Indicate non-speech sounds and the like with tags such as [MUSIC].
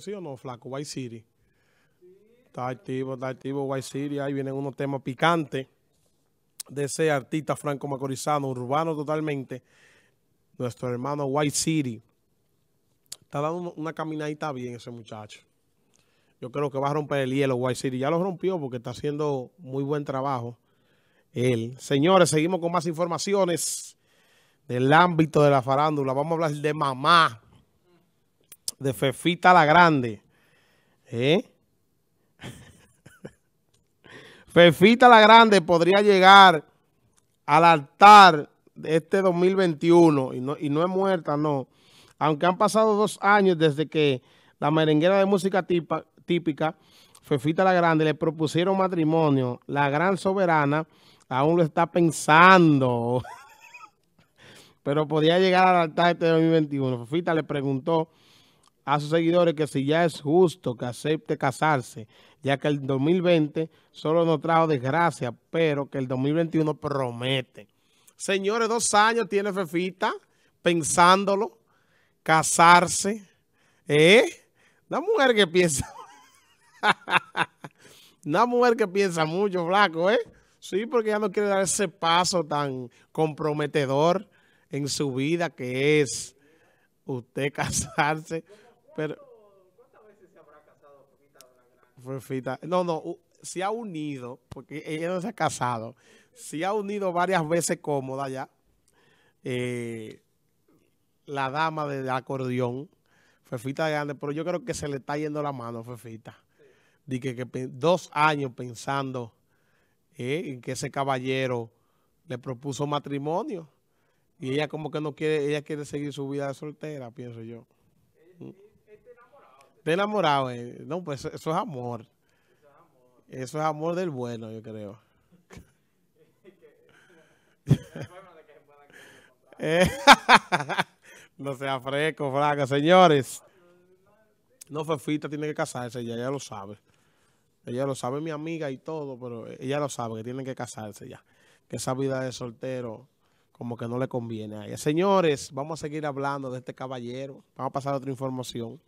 ¿Sí o no, flaco? White City. Está activo, está activo White City. Ahí vienen unos temas picantes de ese artista franco macorizano, urbano totalmente. Nuestro hermano White City. Está dando una caminadita bien ese muchacho. Yo creo que va a romper el hielo White City. Ya lo rompió porque está haciendo muy buen trabajo él. Señores, seguimos con más informaciones del ámbito de la farándula. Vamos a hablar de mamá de Fefita la Grande. ¿Eh? [LAUGHS] Fefita la Grande podría llegar al altar de este 2021 y no, y no es muerta, no. Aunque han pasado dos años desde que la merenguera de música típica, Fefita la Grande, le propusieron matrimonio, la gran soberana aún lo está pensando. [LAUGHS] Pero podría llegar al altar este 2021. Fefita le preguntó a sus seguidores que si ya es justo que acepte casarse, ya que el 2020 solo nos trajo desgracia, pero que el 2021 promete. Señores, dos años tiene Fefita pensándolo, casarse. ¿Eh? Una mujer que piensa... [LAUGHS] Una mujer que piensa mucho, flaco, ¿eh? Sí, porque ya no quiere dar ese paso tan comprometedor en su vida que es usted [LAUGHS] casarse. Pero, ¿Cuántas veces se habrá casado Fefita? No, no, se ha unido, porque ella no se ha casado, se ha unido varias veces cómoda ya. Eh, la dama del acordeón, Fefita Grande, pero yo creo que se le está yendo la mano, Fefita. Sí. que, que, dos años pensando eh, en que ese caballero le propuso matrimonio. Y ella como que no quiere, ella quiere seguir su vida de soltera, pienso yo. Está enamorado, eh. No, pues eso es amor. Eso es amor del bueno, yo creo. [LAUGHS] no sea fresco, fraca. Señores, no Fefita tiene que casarse, ya, ya lo sabe. Ella lo sabe mi amiga y todo, pero ella lo sabe que tiene que casarse ya. Que esa vida de soltero como que no le conviene a ella. Señores, vamos a seguir hablando de este caballero. Vamos a pasar a otra información.